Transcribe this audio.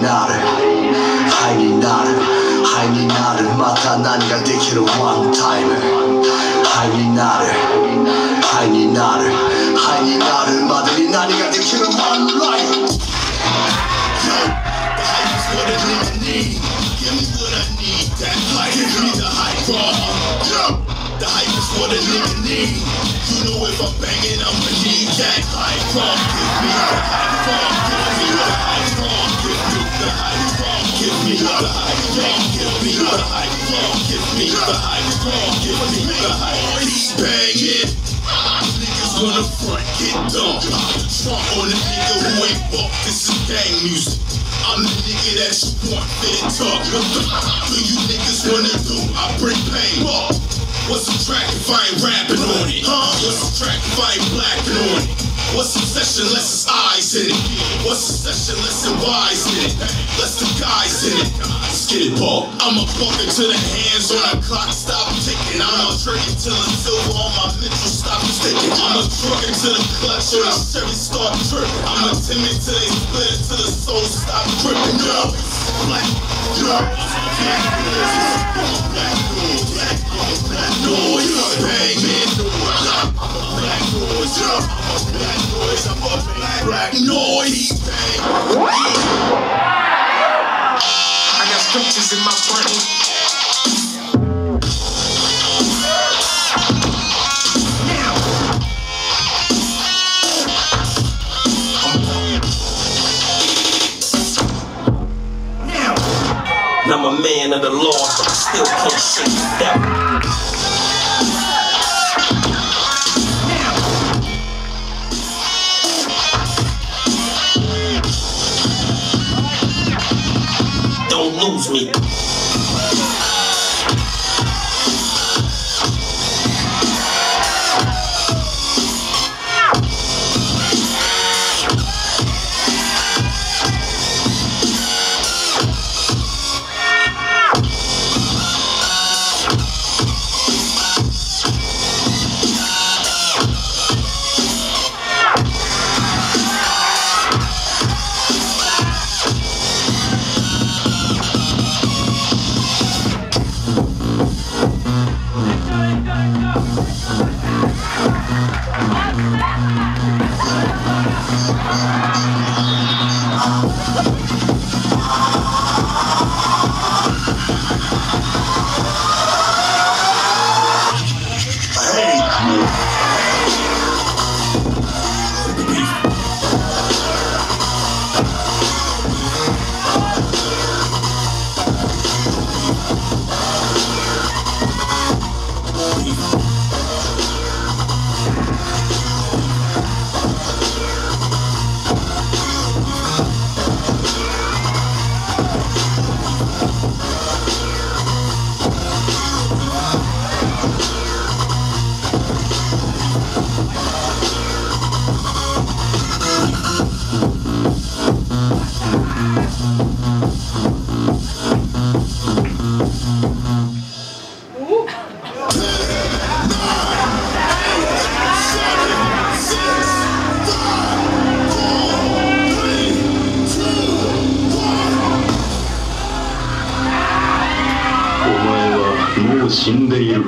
なるハイになるハイになるまた何ができるワンタイムハイになるハイになるハイになるまでに何ができるワンライフ The hype is what a nigga need. Give me what I need. That hype, give me the hype from. Yo, the hype is what a nigga need. You know if I'm banging, I'ma need that hype from. Give me the hype from. Give me the hype the the the the the banging. Niggas wanna front, get dumb. Front on a nigga who ain't fuck. This is gang music. I'm the nigga that you want fit talk. Do you niggas wanna do? I bring pain. What's a track if I ain't rapping on it? Huh? What's a track if I ain't blacking on it? What's a session less is eyes in it? What's a session less than wise in it? Less than guys in it. Let's get. I'ma fuck into the hands on a clock, stop ticking. I'ma till until all my mental stop sticking. I'ma truck into the clutch or the Chevy start tripping. I'ma timid till they split it till the soul stop tripping. Yo, black, noise. I got scriptures in my brain. And I'm a man of the law, but I still can't shake the devil. Don't lose me. 死んでいる。